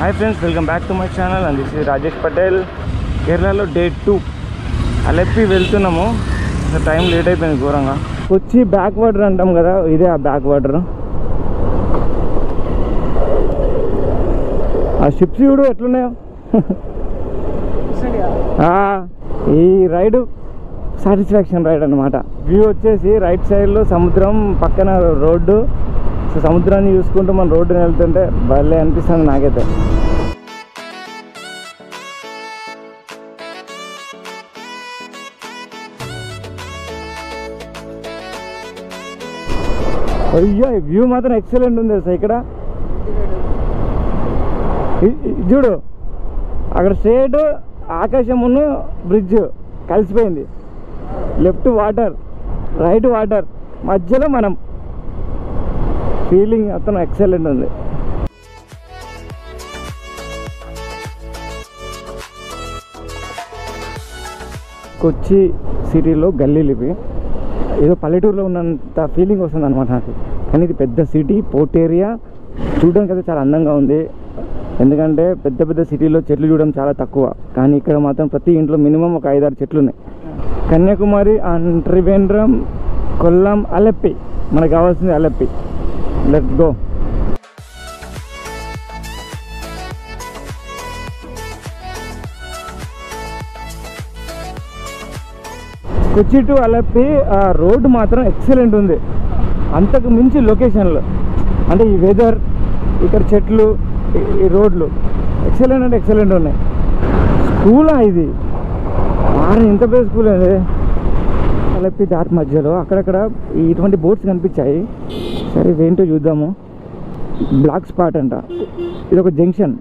Hi friends welcome back to my channel and this Rajesh Patel కేరళలో day two Alleppey వెళ్తున్నాము. Time late అయిపోయింది ఘోరంగా. వచ్చి బ్యాక్ వాటర్ అంటాం కదా ఇదే ఆ బ్యాక్ వాటర్ ఆ షిప్స్ చూడు ఎట్లున్నాయో? ఈ రైడ్ సాటిస్ఫాక్షన్ రైడ్ అనమాట వ్యూ వచ్చేసి రైట్ సైడ్లో సముద్రం పక్కన రోడ్డు. సో సముద్రాన్ని చూసుకుంటూ మన రోడ్డుని వెళ్తుంటే భలే అనిపిస్తుంది నాకైతే. అయ్యో వ్యూ మాత్రం ఎక్సలెంట్ ఉంది సార్ ఇక్కడ? చూడు అక్కడ స్ట్రేట్ ఆకాశమును బ్రిడ్జ్ కలిసిపోయింది. లెఫ్ట్ వాటర్ రైట్ వాటర్ మధ్యలో మనం. ఫీలింగ్ అతను ఎక్సలెంట్ ఉంది కొచ్చి సిటీలో గల్లీలు ఇవి ఏదో పల్లెటూరులో ఉన్నంత ఫీలింగ్ వస్తుంది అనమాట నాకు. కానీ ఇది పెద్ద సిటీ పోర్ట్ ఏరియా. చూడడానికి అయితే చాలా అందంగా ఉంది. ఎందుకంటే పెద్ద పెద్ద సిటీలో చెట్లు చూడడం చాలా తక్కువ. కానీ ఇక్కడ మాత్రం ప్రతి ఇంట్లో మినిమం ఒక ఐదారు చెట్లు ఉన్నాయి కన్యాకుమారి అండ్ త్రివేంద్రం కొల్లం అలెప్పి. మనకు కావాల్సింది Alleppey. Let's go Kochi to Alleppey ఆ రోడ్డు మాత్రం ఎక్సలెంట్ ఉంది. అంతకు మించి లొకేషన్లు. అంటే ఈ వెదర్ ఇక్కడ చెట్లు ఈ- రోడ్లు ఎక్సలెంట్ అంటే ఎక్సలెంట్ ఉన్నాయి. స్కూలా ఇది? వారం ఇంత పెద్ద స్కూల్ అండి అలప్పి దాటి మధ్యలో అక్కడక్కడ ఇటువంటి బోర్డ్స్ కనిపించాయి. సరే ఇవేంటో చూద్దాము. బ్లాక్ స్పాట్ అంట. ఇది ఒక junction.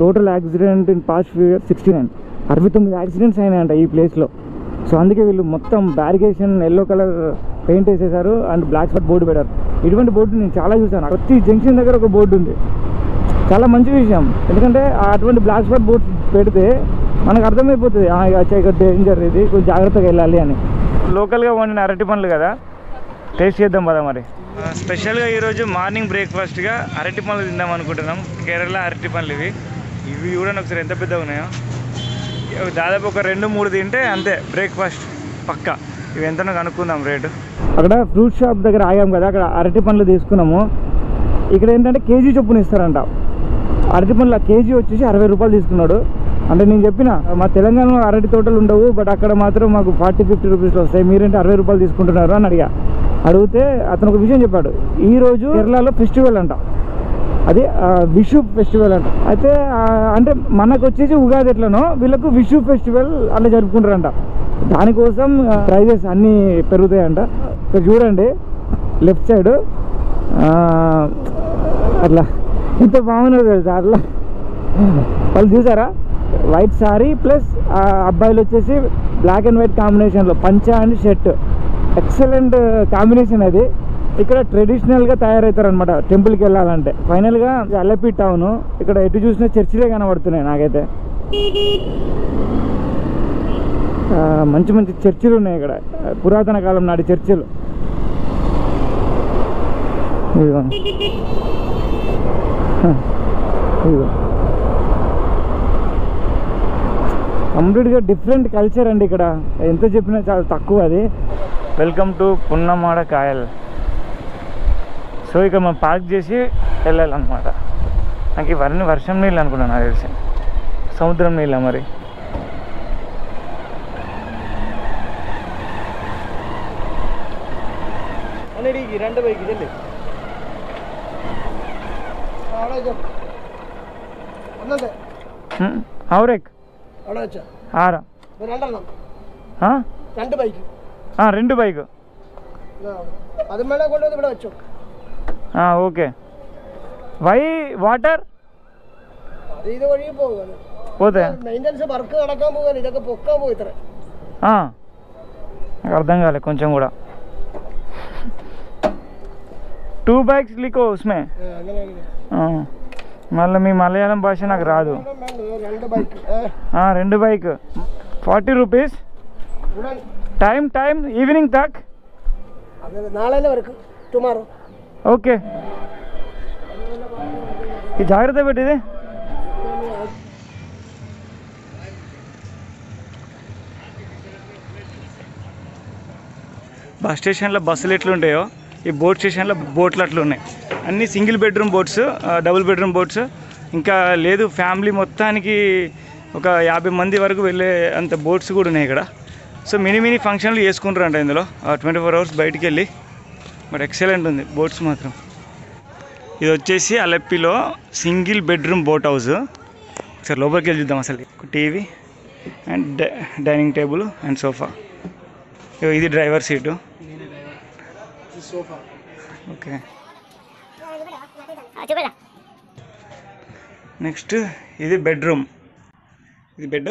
Total accident in past few year sixty nine అరవై తొమ్మిది యాక్సిడెంట్స్ అయినాయంట ఈ ప్లేస్లో సో అందుకే వీళ్ళు మొత్తం బ్యారిగేషన్ ఎల్లో కలర్ పెయింట్ వేసేసారు అండ్ బ్లాక్ స్పాట్ బోర్డు పెట్టారు. ఇటువంటి బోర్డు నేను చాలా చూసాను ప్రతి జంక్షన్ దగ్గర ఒక బోర్డు ఉంది. చాలా మంచి విషయం. ఎందుకంటే ఆ అటువంటి బ్లాక్ స్పాట్ బోర్డు పెడితే మనకు అర్థమైపోతుంది ఇక ఇక్కడ డేంజర్ ఇది కొంచెం జాగ్రత్తగా వెళ్ళాలి అని. లోకల్గా వండిన అరటి పండ్లు కదా. టేస్ట్ చేద్దాం కదా మరి. స్పెషల్గా ఈరోజు మార్నింగ్ బ్రేక్ఫాస్ట్గా అరటి పనులు తిందాం అనుకుంటున్నాం. కేరళ అరటి పనులు ఇవి. ఇవి చూడండి ఒకసారి ఎంత పెద్దగా ఉన్నాయో. దాదాపు ఒక రెండు మూడు తింటే అంతే బ్రేక్ఫాస్ట్ పక్కా. ఇవి ఎంతనో కనుక్కుందాం రేటు. అక్కడ ఫ్రూట్ షాప్ దగ్గర ఆగాం కదా అక్కడ అరటి పండ్లు తీసుకున్నాము. ఇక్కడ ఏంటంటే కేజీ చొప్పున ఇస్తారంట. అరటి పండ్ల కేజీ వచ్చేసి అరవై రూపాయలు తీసుకున్నాడు. అంటే నేను చెప్పిన మా తెలంగాణలో అరటి తోటలు ఉండవు బట్ అక్కడ మాత్రం మాకు ఫార్టీ ఫిఫ్టీ రూపీస్లో వస్తాయి. మీరేంటి అరవై రూపాయలు తీసుకుంటున్నారు అని అడిగా. అడిగితే అతను ఒక విషయం చెప్పాడు. ఈరోజు కేరళలో ఫెస్టివల్ అంట. అది విషు ఫెస్టివల్ అంట. అయితే అంటే మనకు వచ్చేసి ఉగాది ఎట్లనో వీళ్ళకు విషు ఫెస్టివల్ అలా జరుపుకుంటారంట. దానికోసం ప్రైజెస్ అన్నీ పెరుగుతాయంట. ఇక్కడ చూడండి లెఫ్ట్ సైడ్ అట్లా. ఎంత బాగున్నది తెలుసా అట్లా. వాళ్ళు చూసారా? వైట్ సారీ ప్లస్ అబ్బాయిలు వచ్చేసి బ్లాక్ అండ్ వైట్ కాంబినేషన్లో పంచ అండ్ షర్ట్. ఎక్సలెంట్ కాంబినేషన్ అది. ఇక్కడ ట్రెడిషనల్గా తయారవుతారు అనమాట టెంపుల్కి వెళ్ళాలంటే. ఫైనల్గా అల్లపి టౌన్. ఇక్కడ ఎటు చూసినా చర్చిలే కనబడుతున్నాయి నాకైతే. మంచి మంచి చర్చిలు ఉన్నాయి ఇక్కడ. పురాతన కాలం నాటి చర్చిలు. ఇదిగో. ఇదిగో. కంప్లీట్గా డిఫరెంట్ కల్చర్ అండి ఇక్కడ. ఎంత చెప్పినా చాలా తక్కువ అది. Welcome to Punnamada Kayal. So ఇక మనం పార్క్ చేసి వెళ్ళాలన్నమాట. నాకు ఇవన్నీ వర్షం నీళ్ళు అనుకున్నాను నాకు తెలిసి. సముద్రం నీళ్ళ మరి? രണ്ട് ఆరా? ഇതല്ലേ അവരേക്ക് ఆ, రెండు బైక్ അത് മേലെ കൊണ്ടുവന്ന് ഇവിടെ വെച്ചോ ఓకే వై వాటర్ അത് ഇത് വഴി പോകുക పోతే മെയിൻ്റനൻസ് വർക്ക് നടക്കാൻ പോകാൻ ഇതൊക്കെ പൊക്കാൻ പോകും ഇത്ര ఆ, నాకు అర్థం కాలే కొంచెం కూడా టూ బైక్స్ లికో ఉస్మే അങ്ങനെ ఆ, మళ్ళీ మీ మలయాళం భాష నాకు రాదు രണ്ട് ബൈക്ക് ఆ, రెండు bike forty rupees time time evening तक నాలుగు వరకు టుమారో ఓకే ఈ జాగ్రత్త పెట్టిది బస్ స్టేషన్లో బస్సులు ఎట్లుంటాయో ఈ బోట్ స్టేషన్లో బోట్లు అట్లున్నాయి. అన్నీ single bedroom boats double bedroom boats. ఇంకా లేదు ఫ్యామిలీ మొత్తానికి ఒక యాభై మంది వరకు వెళ్ళే అంత బోట్స్ కూడా ఉన్నాయి ఇక్కడ. సో మినీ మినీ ఫంక్షన్లు చేసుకుంటారంట ఇందులో. ట్వంటీ ఫోర్ అవర్స్ బయటికి వెళ్ళి బట్ ఎక్సలెంట్ ఉంది బోట్స్ మాత్రం. ఇది వచ్చేసి అలెప్పిలో సింగిల్ బెడ్రూమ్ బోట్ హౌస్. ఒకసారి లోపలికి వెళ్ళి చూద్దాం అసలు. TV and dining table and sofa. ఇది driver seat. Sofa okay next ఇది బెడ్రూమ్. ఇది bed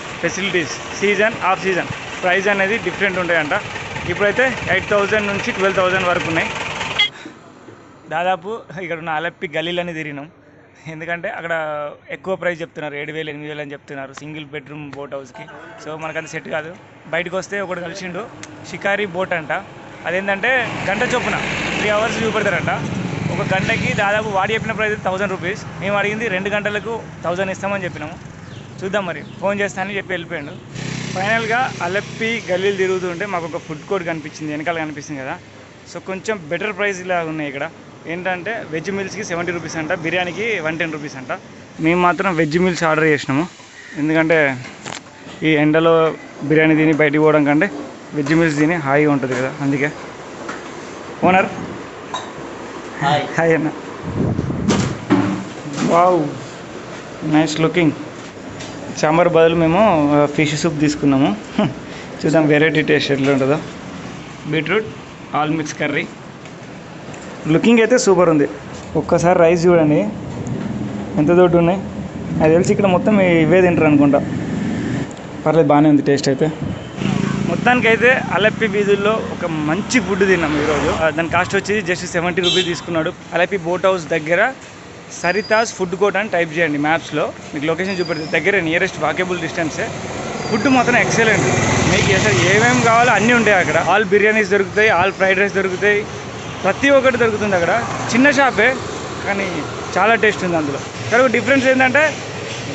facilities season off season. Price అనేది డిఫరెంట్ ఉంటాయంట. ఇప్పుడైతే ఎయిట్ థౌజండ్ నుంచి ట్వెల్వ్ థౌజండ్ వరకు ఉన్నాయి. దాదాపు ఇక్కడ ఉన్న అలప్పి గలీలని తిరిగినాం. ఎందుకంటే అక్కడ ఎక్కువ ప్రైస్ చెప్తున్నారు. ఏడు వేలు ఎనిమిది వేలు అని చెప్తున్నారు. సింగిల్ బెడ్రూమ్ బోట్ హౌస్కి. సో మనకంత సెట్ కాదు. బయటకు వస్తే ఒకటి కలిసిండు. షికారి బోట్ అంట. అదేంటంటే గంట చొప్పున త్రీ అవర్స్ చూపెడతారంట ఒక గంటకి దాదాపు వాడి చెప్పిన ప్రైస్ థౌసండ్ రూపీస్. మేము అడిగింది రెండు గంటలకు థౌసండ్ ఇస్తామని చెప్పినాము. చూద్దాం మరి. ఫోన్ చేస్తానని చెప్పి వెళ్ళిపోయాడు. ఫైనల్గా అలప్పి గల్లీలు తిరుగుతుంటే మాకు ఒక ఫుడ్ కోర్ట్ కనిపించింది. వెనకాల కనిపిస్తుంది కదా. సో కొంచెం బెటర్ ప్రైస్ ఇలా ఉన్నాయి ఇక్కడ. ఏంటంటే వెజ్ మీల్స్కి సెవెంటీ రూపీస్ అంట బిర్యానీకి వన్ టెన్ రూపీస్ అంట. మేము మాత్రం వెజ్ మీల్స్ ఆర్డర్ చేసినాము. ఎందుకంటే ఈ ఎండలో బిర్యానీ తిని బయటికి పోవడం కంటే వెజ్ మీల్స్ తిని హాయిగా ఉంటుంది కదా. అందుకే. ఓనర్ హాయ్ అన్న. వావ్ నైస్ లుకింగ్ సాంబార్ బదులు మేము ఫిష్ సూప్ తీసుకున్నాము. చూద్దాం వెరైటీ టేస్ట్ ఎట్లా ఉంటుందో. Beetroot all mix curry. Looking అయితే సూపర్ ఉంది. ఒక్కసారి రైస్ చూడండి. ఎంత దొడ్డు ఉన్నాయి. అది తెలిసి ఇక్కడ మొత్తం ఇవే తింటారు అనుకుంటా. పర్లేదు బాగానే ఉంది టేస్ట్ అయితే. మొత్తానికి అయితే అలప్పి వీధుల్లో ఒక మంచి ఫుడ్ తిన్నాం ఈరోజు. దాని కాస్ట్ వచ్చి జస్ట్ సెవెంటీ రూపీస్ తీసుకున్నాడు. అలెప్పి బోట్ హౌస్ దగ్గర సరితాస్ ఫుడ్ కోర్ట్ అని టైప్ చేయండి మ్యాప్స్లో. మీకు లొకేషన్ చూపెడుతుంది దగ్గర నియరెస్ట్ వాకేబుల్ డిస్టెన్సే ఫుడ్ మాత్రం ఎక్సలెంట్ మీకు అసలు ఏమేమి కావాలో అన్నీ ఉంటాయి అక్కడ. ఆల్ బిర్యానీస్ దొరుకుతాయి ఆల్ ఫ్రైడ్ రైస్ దొరుకుతాయి. ప్రతి ఒక్కటి దొరుకుతుంది అక్కడ. చిన్న షాపే కానీ చాలా టేస్ట్ ఉంది అందులో. కానీ డిఫరెన్స్ ఏంటంటే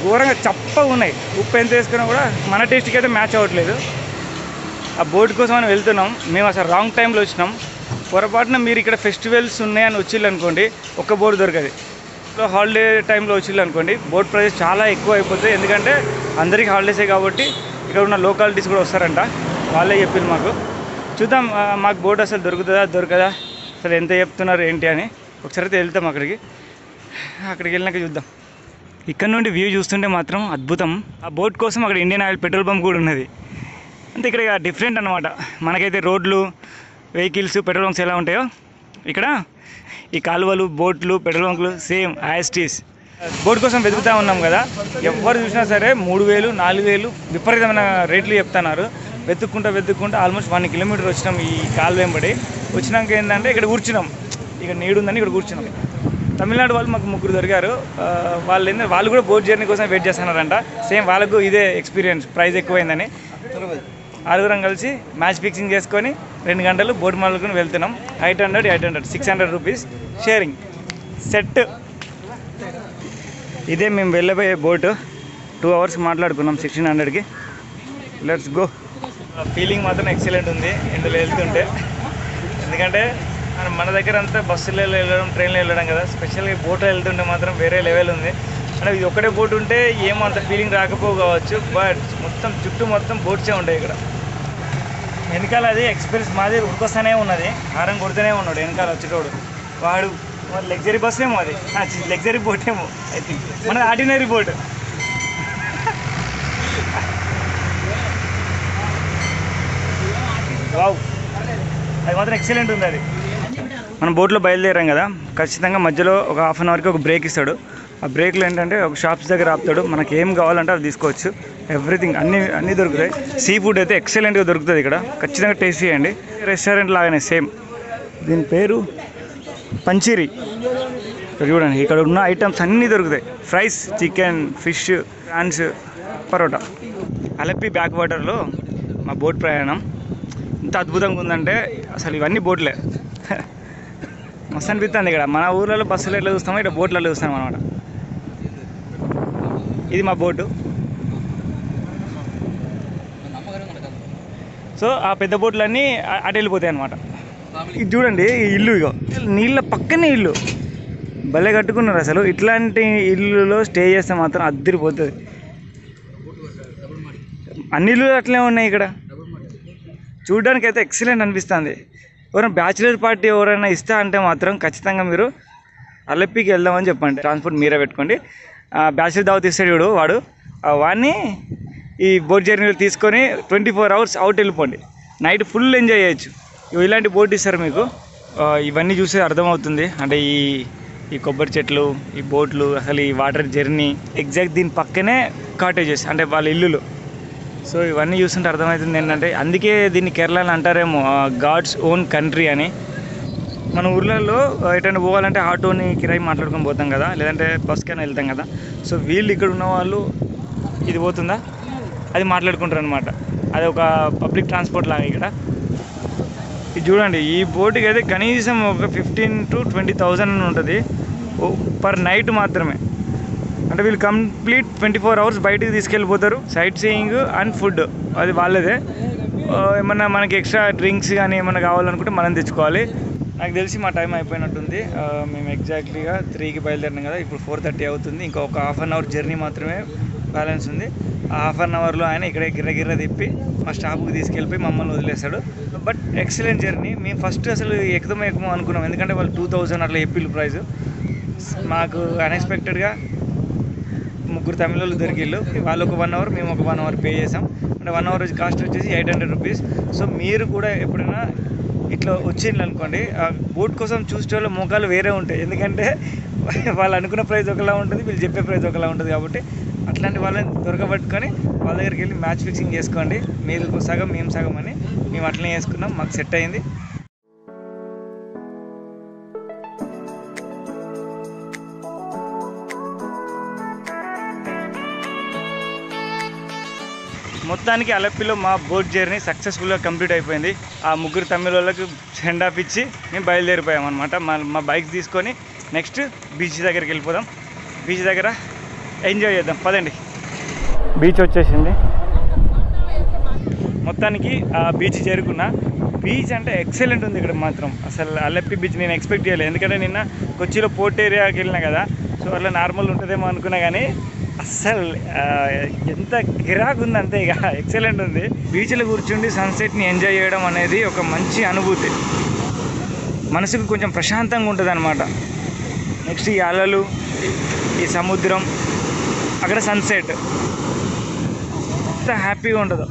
ఘోరంగా చప్పగా ఉన్నాయి. ఉప్పు ఎంత వేసుకున్నా కూడా మన టేస్ట్కి అయితే మ్యాచ్ అవ్వట్లేదు. ఆ బోర్డు కోసం అని వెళ్తున్నాం. మేము అసలు రాంగ్ టైంలో వచ్చినాం. పొరపాటున మీరు ఇక్కడ ఫెస్టివల్స్ ఉన్నాయని వచ్చిళ్ళు అనుకోండి ఒక్క బోర్డు దొరకదు. హాలిడే టైంలో వచ్చిళ్ళు అనుకోండి బోట్ ప్రైజెస్ చాలా ఎక్కువ అయిపోతాయి. ఎందుకంటే అందరికీ హాలిడేసే కాబట్టి ఇక్కడ ఉన్న లోకాలిటీస్ కూడా వస్తారంట. వాళ్ళే చెప్పింది మాకు. చూద్దాం మాకు బోట్ అసలు దొరుకుతుందా దొరకదా? అసలు ఎంత చెప్తున్నారు ఏంటి అని. ఒకసారి అయితే వెళ్తాం అక్కడికి. అక్కడికి వెళ్ళినాక చూద్దాం. ఇక్కడ నుండి వ్యూ చూస్తుంటే మాత్రం అద్భుతం. ఆ బోట్ కోసం అక్కడ ఇండియన్ ఆయిల్ పెట్రోల్ పంప్ కూడా ఉన్నది. అంటే ఇక్కడ డిఫరెంట్ అనమాట మనకైతే రోడ్లు వెహికల్స్ పెట్రోల్ పంప్స్ ఎలా ఉంటాయో. ఇక్కడ ఈ కాలువలు బోట్లు పెట్రోల్ బంకులు సేమ్ యాస్టీస్ బోట్ కోసం వెతుకుతా ఉన్నాం కదా. ఎవరు చూసినా సరే మూడు వేలు నాలుగు వేలు విపరీతమైన రేట్లు చెప్తున్నారు. వెతుక్కుంటా వెతుక్కుంటా ఆల్మోస్ట్ వన్ కిలోమీటర్ వచ్చినాం ఈ కాలువ వెంబడి. వచ్చినాక ఏంటంటే ఇక్కడ కూర్చున్నాం. ఇక్కడ నీడుందని ఇక్కడ కూర్చున్నాం. తమిళనాడు వాళ్ళు మాకు ముగ్గురు దొరికారు. వాళ్ళు ఏంటంటే వాళ్ళు కూడా బోట్ జర్నీ కోసం వెయిట్ చేస్తున్నారంట. సేమ్ వాళ్ళకు ఇదే ఎక్స్పీరియన్స్ ప్రైస్ ఎక్కువైందని. ఆరుగురం కలిసి మ్యాచ్ ఫిక్సింగ్ చేసుకొని రెండు గంటలు బోట్ మాల్కొని వెళ్తున్నాం. Eight hundred eight hundred six hundred rupees sharing set ఇదే మేము వెళ్ళబోయే బోటు. టూ అవర్స్ మాట్లాడుకున్నాం సిక్స్టీన్ హండ్రెడ్కి లెట్స్ గో ఫీలింగ్ మాత్రం ఎక్సలెంట్ ఉంది ఇందులో వెళ్తుంటే. ఎందుకంటే మనం మన దగ్గర అంతా బస్సులో వెళ్ళడం ట్రైన్లో వెళ్ళడం కదా. స్పెషల్గా బోట్లో వెళ్తుంటే మాత్రం వేరే లెవెల్ ఉంది. అంటే ఇది ఒక్కటే బోట్ ఉంటే ఏమో అంత ఫీలింగ్ రాకపోవచ్చు బట్ మొత్తం చుట్టూ మొత్తం బోట్సే ఉంటాయి ఇక్కడ. వెనకాల అది ఎక్స్పీరియన్స్ మాది ఉరికొస్తూనే ఉన్నది. హారం కొడుతూనే ఉన్నాడు వెనకాల వచ్చేటోడు. వాడు లగ్జరీ బస్ ఏమో అది. లగ్జరీ బోట్ ఏమో ఐ థింక్ మన ఆర్డినరీ బోట్ వావ్ అది మాత్రం ఎక్సలెంట్ ఉంది అది. మనం బోట్లో బయలుదేరాం కదా. ఖచ్చితంగా మధ్యలో ఒక హాఫ్ అన్ అవర్కి ఒక బ్రేక్ ఇస్తాడు. ఆ బ్రేక్లో ఏంటంటే ఒక షాప్స్ దగ్గర ఆపుతాడు. మనకి ఏం కావాలంటే అవి తీసుకోవచ్చు. ఎవ్రీథింగ్ అన్ని అన్నీ దొరుకుతాయి. సీ ఫుడ్ అయితే ఎక్సలెంట్గా దొరుకుతుంది ఇక్కడ. ఖచ్చితంగా టేస్ట్ చేయండి. రెస్టారెంట్ లాగానే సేమ్ దీని పేరు పంచీరి ఇక్కడ చూడండి ఇక్కడ ఉన్న ఐటమ్స్ అన్నీ దొరుకుతాయి. Fries chicken fish prawns parotta. Alleppey back వాటర్లో మా బోట్ ప్రయాణం. ఇంత అద్భుతంగా ఉందంటే అసలు ఇవన్నీ బోట్లే. మస్తు అనిపిస్తుంది ఇక్కడ. మన ఊర్లలో బస్సులు ఎట్లా చూస్తామో ఇక్కడ బోట్లలో చూస్తాం అనమాట ఇది మా బోటు. సో ఆ పెద్ద బోట్లన్నీ అటు వెళ్ళిపోతాయి అనమాట ఇది చూడండి ఇల్లు ఇగో. నీళ్ళ పక్కనే ఇల్లు. భలే కట్టుకున్నారు అసలు. ఇట్లాంటి ఇల్లులో స్టే చేస్తే మాత్రం అద్దరిపోతుంది. అన్ని ఇల్లు అట్లే ఉన్నాయి ఇక్కడ. చూడడానికి అయితే ఎక్సలెంట్ అనిపిస్తుంది. ఎవరైనా బ్యాచిలర్ పార్టీ ఎవరైనా ఇస్తా అంటే మాత్రం ఖచ్చితంగా మీరు అల్లెప్పికి వెళ్దామని చెప్పండి. ట్రాన్స్పోర్ట్ మీరే పెట్టుకోండి. బ్యాసిల్ దావత్ ఇస్తాడు వీడు. వాడు వాడిని ఈ బోట్ జర్నీలో తీసుకొని ట్వంటీ ఫోర్ అవర్స్ అవుట్ వెళ్ళిపోండి. నైట్ ఫుల్ ఎంజాయ్ చేయొచ్చు. ఇలాంటి బోట్ ఇస్తారు మీకు. ఇవన్నీ చూస్తే అర్థమవుతుంది. అంటే ఈ ఈ కొబ్బరి చెట్లు ఈ బోట్లు అసలు ఈ వాటర్ జర్నీ ఎగ్జాక్ట్ దీని పక్కనే కాటేజెస్ అంటే వాళ్ళ ఇల్లులు. సో ఇవన్నీ చూస్తుంటే అర్థమవుతుంది ఏంటంటే అందుకే దీన్ని కేరళ అని అంటారేమో గాడ్స్ ఓన్ కంట్రీ అని. మన ఊర్లలో ఎటైనా పోవాలంటే ఆటోని కిరాయి మాట్లాడుకొని పోతాం కదా లేదంటే బస్కైనా వెళ్తాం కదా. సో వీళ్ళు ఇక్కడ ఉన్న వాళ్ళు ఇది పోతుందా? అది మాట్లాడుకుంటారు అనమాట అది ఒక పబ్లిక్ ట్రాన్స్పోర్ట్ లాగా ఇక్కడ. ఇది చూడండి ఈ బోటుకి అయితే కనీసం ఒక ఫిఫ్టీన్ టు ట్వంటీ థౌజండ్ ఉంటుంది. పర్ నైట్ మాత్రమే. అంటే వీళ్ళు కంప్లీట్ ట్వంటీ ఫోర్ అవర్స్ బయటికి తీసుకెళ్ళిపోతారు సైట్ సీయింగ్ అండ్ ఫుడ్. అది వాళ్ళదే. ఏమన్నా మనకి ఎక్స్ట్రా డ్రింక్స్ కానీ ఏమన్నా కావాలనుకుంటే మనం తెచ్చుకోవాలి. నాకు తెలిసి మా టైం అయిపోయినట్టుంది. మేము ఎగ్జాక్ట్లీగా త్రీకి బయలుదేరినాం కదా ఇప్పుడు ఫోర్ థర్టీ అవుతుంది. ఇంకా ఒక హాఫ్ అన్ అవర్ జర్నీ మాత్రమే బ్యాలెన్స్ ఉంది. ఆ హాఫ్ అన్ అవర్లో ఆయన ఇక్కడే గిర్ర గిర్ర తిప్పి మా స్టాప్కి తీసుకెళ్ళిపోయి మమ్మల్ని వదిలేస్తాడు బట్ ఎక్సలెంట్ జర్నీ. మేము ఫస్ట్ అసలు ఎక్కుదామో ఎక్కుమో అనుకున్నాం. ఎందుకంటే వాళ్ళు టూ థౌజండ్ అట్లా ఎప్పిల్ ప్రైస్ మాకు అన్ఎక్స్పెక్టెడ్గా ముగ్గురు తమిళలు దొరికిళ్ళు. వాళ్ళు ఒక వన్ అవర్ మేము ఒక వన్ అవర్ పే చేసాం. అంటే వన్ అవర్ కాస్ట్ వచ్చేసి ఎయిట్ హండ్రెడ్ రూపీస్. సో మీరు కూడా ఎప్పుడైనా ఇట్లా వచ్చిండ్రు అనుకోండి ఆ బూట్ కోసం చూసే వాళ్ళ మోకాలు వేరే ఉంటాయి. ఎందుకంటే వాళ్ళు అనుకున్న ప్రైజ్ ఒకలా ఉంటుంది వీళ్ళు చెప్పే ప్రైజ్ ఒకలా ఉంటుంది కాబట్టి అట్లాంటి వాళ్ళని దొరకబట్టుకొని వాళ్ళ దగ్గరికి వెళ్ళి మ్యాచ్ ఫిక్సింగ్ చేసుకోండి. మీరు సగం మేము సగం అని మేము అట్లనే చేసుకున్నాం మాకు సెట్ అయింది. మొత్తానికి అలప్పిలో మా బోట్ జర్నీ సక్సెస్ఫుల్గా కంప్లీట్ అయిపోయింది. ఆ ముగ్గురు తమిళ వాళ్ళకి సెండ్ ఆఫ్ ఇచ్చి మేము బయలుదేరిపోయాం అనమాట మా మా బైక్స్ తీసుకొని నెక్స్ట్ బీచ్ దగ్గరికి వెళ్ళిపోదాం. బీచ్ దగ్గర ఎంజాయ్ చేద్దాం. పదండి. బీచ్ వచ్చేసింది. మొత్తానికి ఆ బీచ్ చేరుకున్నా. బీచ్ అంటే ఎక్సలెంట్ ఉంది ఇక్కడ మాత్రం. అసలు అల్లప్పి బీచ్ నేను ఎక్స్పెక్ట్ చేయలేదు. ఎందుకంటే నిన్న కొచ్చిలో పోర్ట్ ఏరియాకి వెళ్ళినా కదా. సో అట్లా నార్మల్ ఉంటుందేమో అనుకున్నా కానీ అస్సలు ఎంత గిరాకు ఉంది అంతే ఇక ఎక్సలెంట్ ఉంది. బీచ్లో కూర్చుండి సన్సెట్ని ఎంజాయ్ చేయడం అనేది ఒక మంచి అనుభూతి. మనసుకు కొంచెం ప్రశాంతంగా ఉంటుంది అనమాట నెక్స్ట్ ఈ అలలు ఈ సముద్రం అక్కడ సన్సెట్. ఎంత హ్యాపీగా ఉంటుందో.